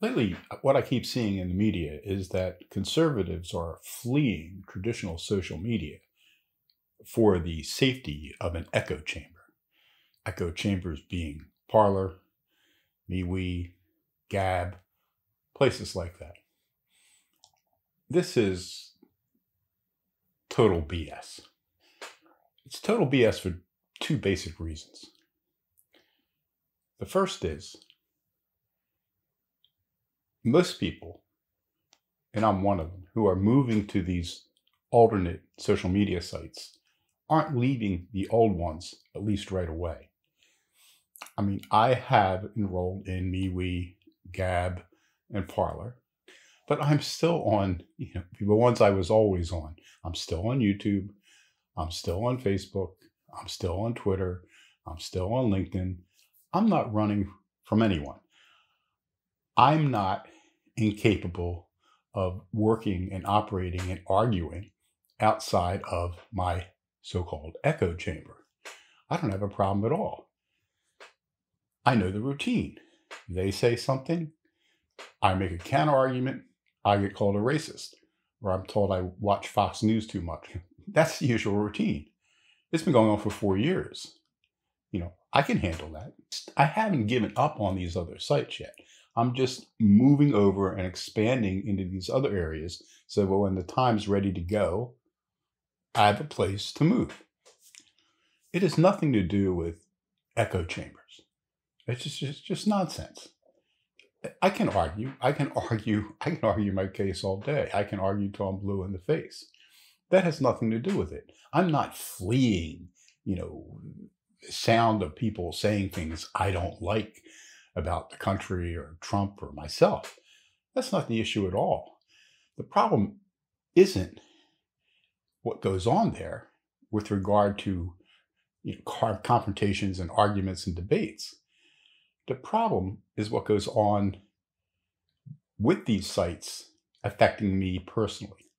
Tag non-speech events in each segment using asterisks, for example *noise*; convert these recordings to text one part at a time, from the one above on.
Lately, what I keep seeing in the media is that conservatives are fleeing traditional social media for the safety of an echo chamber. Echo chambers being Parler, MeWe, Gab, places like that. This is total BS. It's total BS for two basic reasons. The first is most people, and I'm one of them, who are moving to these alternate social media sites aren't leaving the old ones, at least right away. I mean, I have enrolled in MeWe, Gab, and Parler, but I'm still on you know, the ones I was always on. I'm still on YouTube. I'm still on Facebook. I'm still on Twitter. I'm still on LinkedIn. I'm not running from anyone. I'm not incapable of working and operating and arguing outside of my so called echo chamber. I don't have a problem at all. I know the routine. They say something, I make a counter argument, I get called a racist, or I'm told I watch Fox News too much. *laughs* That's the usual routine. It's been going on for four years. You know, I can handle that. I haven't given up on these other sites yet. I'm just moving over and expanding into these other areas so that when the time's ready to go, I have a place to move. It has nothing to do with echo chambers. It's just, just, just nonsense. I can argue. I can argue. *laughs* I can argue my case all day. I can argue till I'm blue in the face. That has nothing to do with it. I'm not fleeing, you know, sound of people saying things I don't like about the country or Trump or myself. That's not the issue at all. The problem isn't what goes on there with regard to you know, confrontations and arguments and debates. The problem is what goes on with these sites affecting me personally.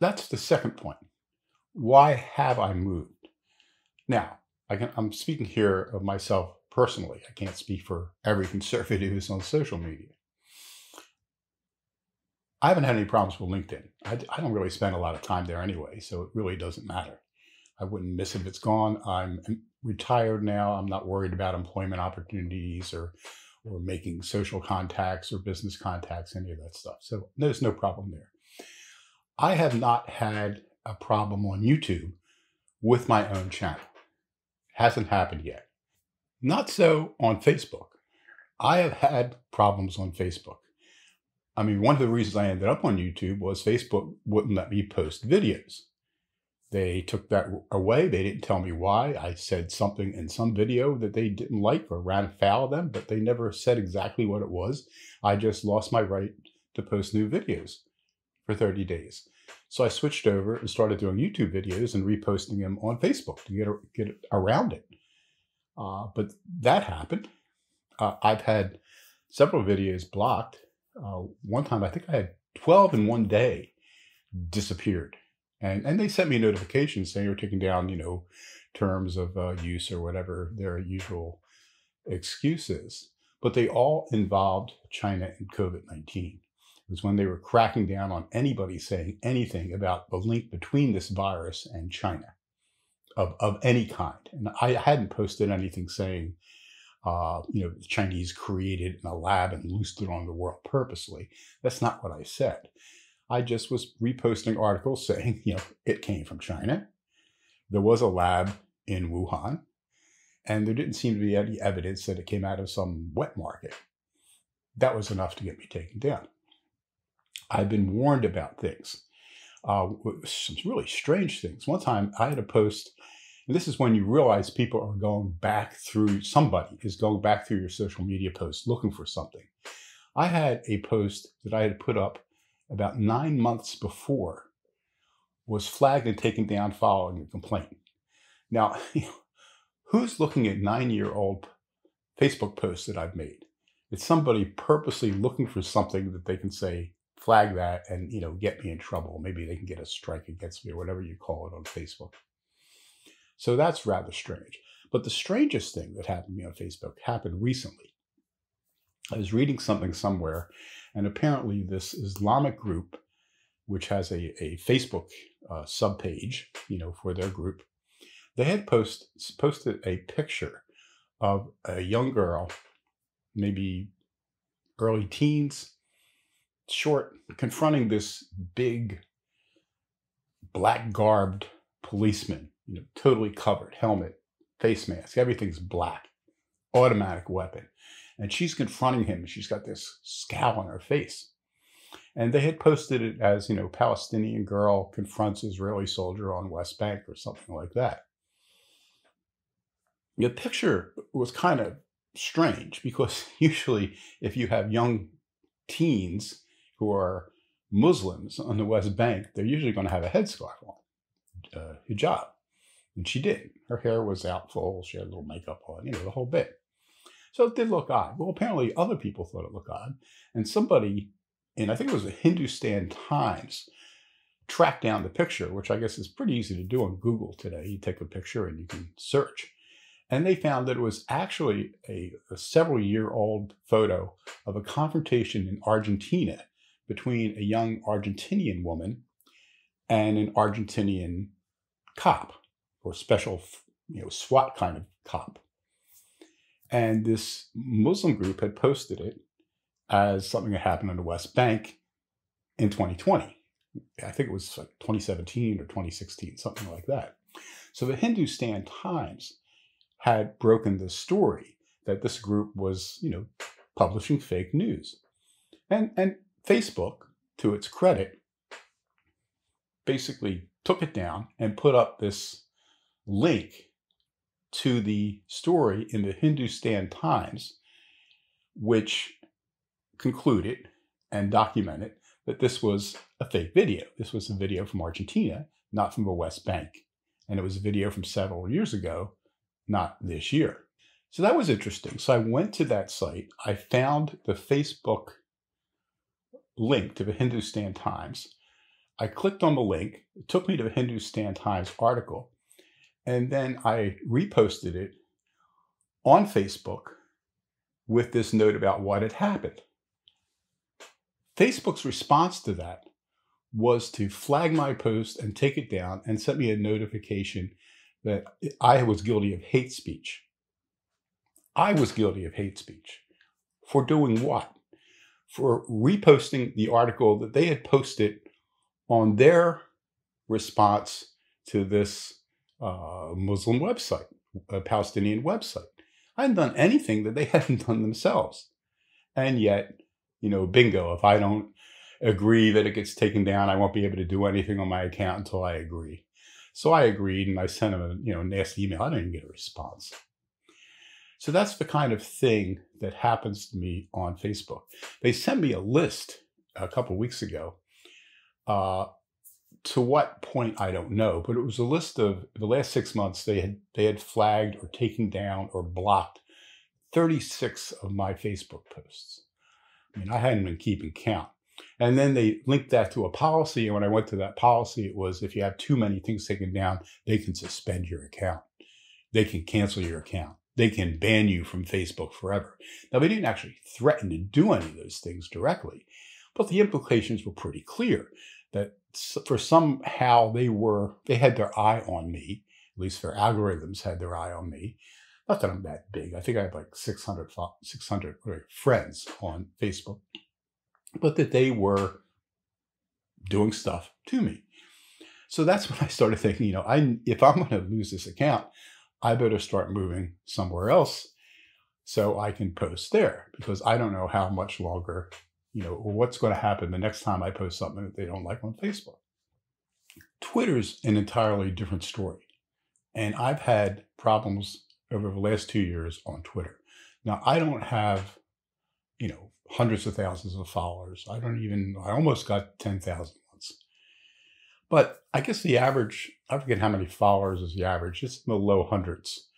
That's the second point. Why have I moved? Now, I can, I'm speaking here of myself personally. I can't speak for every *laughs* conservative who's on social media. I haven't had any problems with LinkedIn. I, I, don't really spend a lot of time there anyway, so it really doesn't matter. I wouldn't miss it if it's gone. I'm retired now. I'm not worried about employment opportunities or or making social contacts or business contacts, any of that stuff. So there's no problem there. I have not had a problem on YouTube with my own channel. Hasn't happened yet. Not so on Facebook. I have had problems on Facebook. I mean, one of the reasons I ended up on YouTube was Facebook wouldn't let me post videos. They took that away. They didn't tell me why. I said something in some video that they didn't like or ran afoul of them, but they never said exactly what it was. I just lost my right to post new videos for 30 days. So I switched over and started doing YouTube videos and reposting them on Facebook to get, get around it. Uh, but that happened. Uh, I've had several videos blocked. Uh, one time, I think I had 12 in one day disappeared. And, and they sent me notifications saying you're taking down, you know, terms of uh, use or whatever their usual excuses. But they all involved China and COVID 19. It was when they were cracking down on anybody saying anything about the link between this virus and China of, of any kind. And I hadn't posted anything saying, uh, you know, the Chinese created in a lab and loosed it on the world purposely. That's not what I said. I just was reposting articles *laughs* saying, you know, it came from China. There was a lab in Wuhan, and there didn't seem to be any evidence that it came out of some wet market. That was enough to get me taken down. I've been warned about things uh, some really strange things. One time I had a post, and this is when you realize people are going back through, somebody is going back through your social media posts looking for something. I had a post that I had put up about nine months before was flagged and taken down following a complaint. Now, *laughs* who's looking at nine year old Facebook posts that I've made? It's somebody purposely looking for something that they can say, flag that and you know get me in trouble. Maybe they can get a strike against me or whatever you call it on Facebook. So that's rather strange. But the strangest thing that happened to me on Facebook happened recently. I was reading something somewhere, and apparently this Islamic group, which has a, a Facebook uh, subpage, you know, for their group, they had post, posted a picture of a young girl, maybe early teens, short, confronting this big black garbed policeman, you know, totally covered, helmet, face mask, everything's black, automatic weapon. And she's confronting him. And she's got this scowl on her face. And they had posted it as, you know, Palestinian girl confronts Israeli soldier on West Bank or something like that. The picture was kind of strange because *laughs* usually if you have young teens who are Muslims on the West Bank, they're usually going to have a headscarf on, uh, hijab. And she did. Her hair was out full. She had a little makeup on, you know, the whole bit. So it did look odd. Well, apparently other people thought it looked odd. And somebody, and I think it was the Hindustan Times, tracked down the picture, which I guess is pretty easy to do on Google today. You take a picture and you can search. And they found that it was actually a, a several year old photo of a confrontation in Argentina between a young Argentinian woman and an Argentinian cop or special, you know, SWAT kind of cop. And this Muslim group had posted it as something that happened on the West Bank in 2020. I think it was like 2017 or 2016, something like that. So the Hindustan Times had broken the story that this group was, you know, publishing fake news. And and Facebook, to its credit, basically took it down and put up this link to the story in the Hindustan Times, which concluded and documented that this was a fake video. This was a video from Argentina, not from the West Bank. And it was a video from several years ago, not this year. So that was interesting. So I went to that site. I found the Facebook link to the Hindustan Times. I clicked on the link. It took me to the Hindustan Times article. And then I reposted it on Facebook with this note about what had happened. Facebook's response to that was to flag my post and take it down and sent me a notification that I was guilty of hate speech. I was guilty of hate speech. For doing what? For reposting the article that they had posted on their response to this uh, Muslim website, a Palestinian website. I hadn't done anything that they *laughs* hadn't done themselves. And yet, you know, bingo, if I don't agree that it gets taken down, I won't be able to do anything on my account until I agree. So I agreed and I sent them a you know nasty email. I didn't even get a response. So that's the kind of thing that happens to me on Facebook. They sent me a list a couple weeks ago uh, to what point I don't know, but it was a list of the last six months they had they had flagged or taken down or blocked 36 of my Facebook posts. I mean, I hadn't been keeping count. And then they linked that to a policy. And when I went to that policy, it was if you have too many things taken down, they can suspend your account. They can cancel your account. They can ban you from Facebook forever. Now, they didn't actually threaten to do any of those things directly, but the implications were pretty clear that for somehow they were they had their eye on me at least their algorithms had their eye on me. Not that i'm that big. I think i have like 600 600 friends on facebook but that they were doing stuff to me. So that's *laughs* when i started thinking you know i if i'm going to lose this account i better start moving somewhere else so i can post there because i don't know how much longer you know, what's going to happen the next time I post something that they don't like on Facebook. Twitter's an entirely different story. And I've had problems over the last two years on Twitter. Now, I don't have, you know, hundreds of thousands of followers. I don't even, I almost got 10,000 once. But I guess the average, I forget how many followers is the average, it's in the low hundreds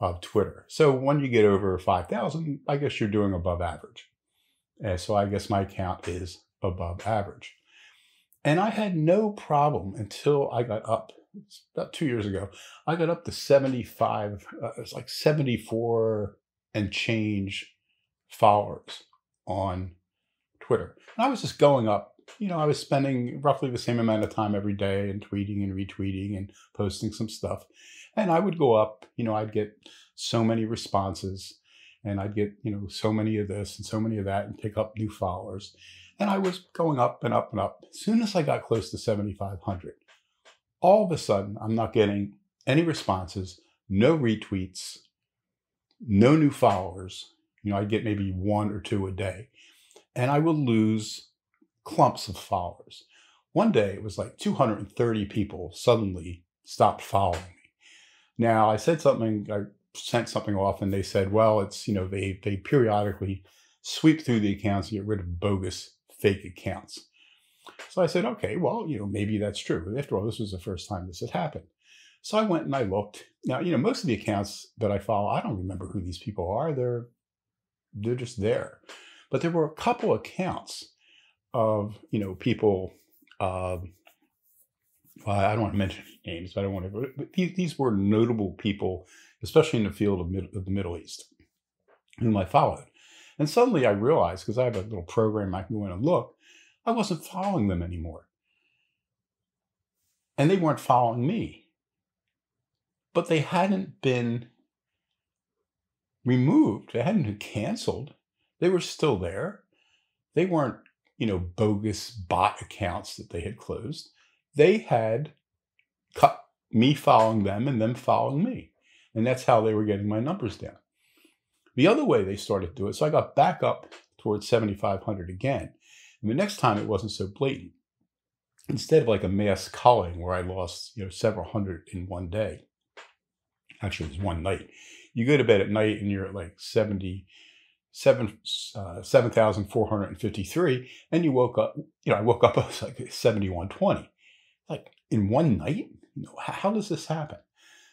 of Twitter. So when you get over 5,000, I guess you're doing above average. And so I guess my count is above average. And I had no problem until I got up about two years ago. I got up to 75, uh, it's like 74 and change followers on Twitter. And I was just going up, you know, I was spending roughly the same amount of time every day and tweeting and retweeting and posting some stuff. And I would go up, you know, I'd get so many responses and I'd get, you know, so many of this and so many of that and pick up new followers. And I was going up and up and up. As soon as I got close to 7,500, all of a sudden I'm not getting any responses, no retweets, no new followers. You know, I'd get maybe one or two a day, and I will lose clumps of followers. One day it was like 230 people suddenly stopped following me. Now I said something, I sent something off, and they said, well, it's, you know, they, they periodically sweep through the accounts and get rid of bogus fake accounts. So I said, okay, well, you know, maybe that's true. After all, this was the first time this had happened. So I went and I looked. Now, you know, most of the accounts that I follow, I don't remember who these people are. They're they're just there. But there were a couple accounts of, you know, people uh, well, I don't want to mention names, but I don't want to. But these, these were notable people, especially in the field of, mid, of the Middle East, whom I followed. And suddenly I realized, because I have a little program I can go in and look, I wasn't following them anymore. And they weren't following me but they hadn't been removed. They hadn't been canceled. They were still there. They weren't, you know, bogus bot accounts that they had closed. They had cut me following them and them following me. And that's how they were getting my numbers down. The other way they started to do it, so I got back up towards 7,500 again. And the next time it wasn't so blatant. Instead of like a mass culling where I lost, you know, several hundred in one day, actually it was one night. You go to bed at night and you're at like 70, seven, uh, 7,453. And you woke up, you know, I woke up, *laughs* I was like 7,120. Like in one night? You know, how, how does this happen?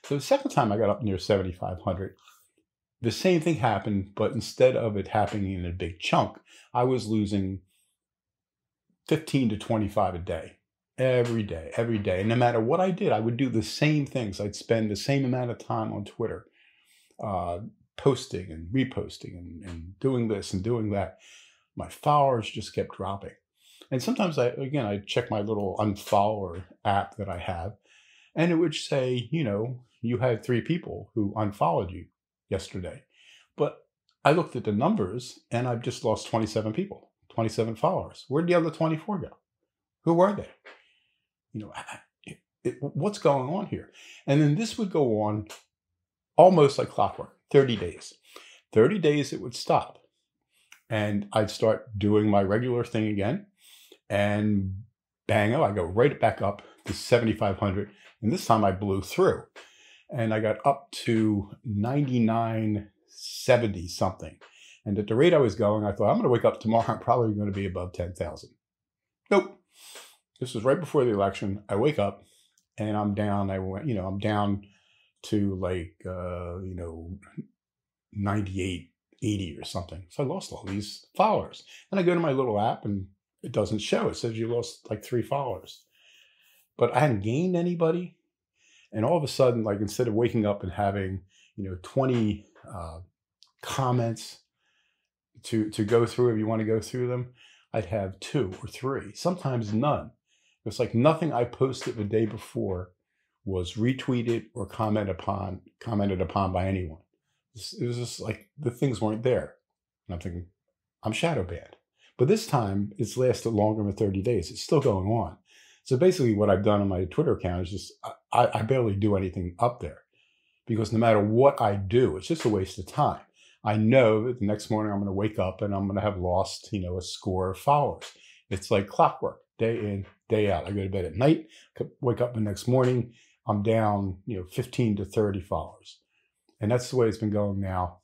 So the second time I got up near 7,500, the same thing happened, but instead of it happening in a big chunk, I was losing 15 to 25 a day every day, every day. And no matter what I did, I would do the same things. I'd spend the same amount of time on Twitter, uh, posting and reposting and, and doing this and doing that. My followers just kept dropping. And sometimes I, again, I check my little unfollower app that I have, and it would say, you know, you had three people who unfollowed you yesterday. But I looked at the numbers and I've just lost 27 people, 27 followers. Where'd the other 24 go? Who were they? you know, it, it, what's going on here? And then this would go on almost like clockwork 30 days. 30 days it would stop. And I'd start doing my regular thing again. And bang, oh, I go right back up to 7,500. And this time I blew through. And I got up to 9970 something. And at the rate I was going, I thought, I'm going to wake up tomorrow. I'm probably going to be above 10,000. Nope. This was right before the election. I wake up and I'm down. I went, you know, I'm down to like, uh, you know, 98, 80 or something. So I lost all these followers. And I go to my little app and it doesn't show. It says you lost like three followers. But I hadn't gained anybody. And all of a sudden, like instead of waking up and having, you know, 20 uh, comments to to go through if you want to go through them, I'd have two or three, sometimes none. It's like nothing I posted the day before was retweeted or commented upon commented upon by anyone. It was just like the things weren't there. And I'm thinking, I'm shadow banned. But this time it's lasted longer than 30 days. It's still going on. So basically what I've done on my Twitter account is just I, I barely do anything up there. Because no matter what I do, it's just a waste of time. I know that the next morning I'm going to wake up and I'm going to have lost, you know, a score of followers. It's like clockwork, day in, day out. I go to bed at night, wake up the next morning, I'm down, you know, 15 to 30 followers. And that's the way it's been going now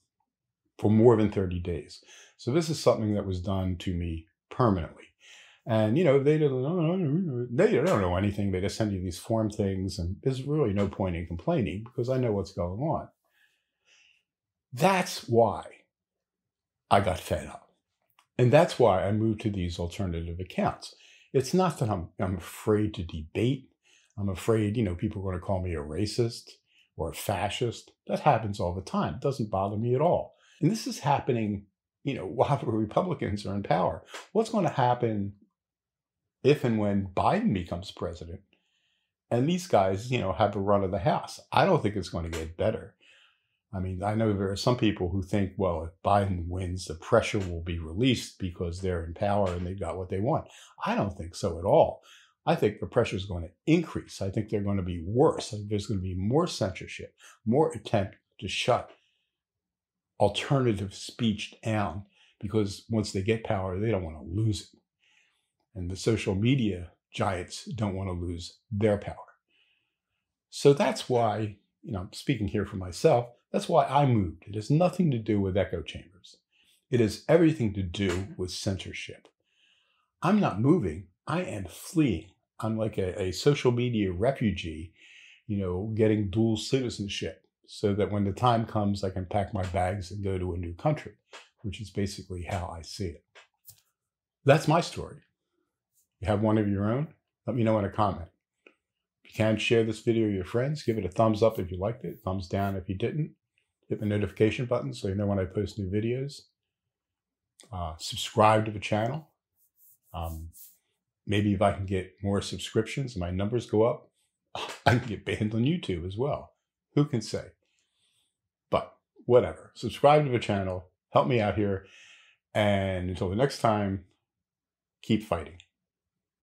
for more than 30 days. So this is something that was done to me permanently. And you know, they don't, oh, they don't know anything. They just send you these form things, and there's really no point in complaining because I know what's going on. That's why I got fed up. And that's why I moved to these alternative accounts. It's not that I'm, I'm afraid to debate. I'm afraid, you know, people are going to call me a racist or a fascist. That happens all the time. It doesn't bother me at all. And this is happening you know, *laughs* while the Republicans are in power. What's going to happen if and when Biden becomes president and these guys, you know, have the run of the house? I don't think it's going to get better. I mean, I know there are some people who think, well, if Biden wins, the pressure will be released because they're in power and they've got what they want. I don't think so at all. I think the pressure is going to increase. I think they're going to be worse. I think there's going to be more censorship, more attempt to shut alternative speech down because once they get power, they don't want to lose it. And the social media giants don't want to lose their power. So that's why, you know, speaking here for myself, that's why I moved. It has nothing to do with echo chambers. It has everything to do with censorship. I'm not moving, I am fleeing. I'm like a, a social media refugee, you know, getting dual citizenship so that when the time comes, I can pack my bags and go to a new country, which is basically how I see it. That's my story. You have one of your own? Let me know in a comment. If you can, share this video with your friends. Give it a thumbs up if you liked it, thumbs down if you didn't. Hit the notification button so you know when I post new videos. Uh, subscribe to the channel. Um, maybe if I can get more subscriptions my numbers go up, *laughs* I can get banned on YouTube as well. Who can say? But whatever. Subscribe to the channel. Help me out here. And until the next time, keep fighting.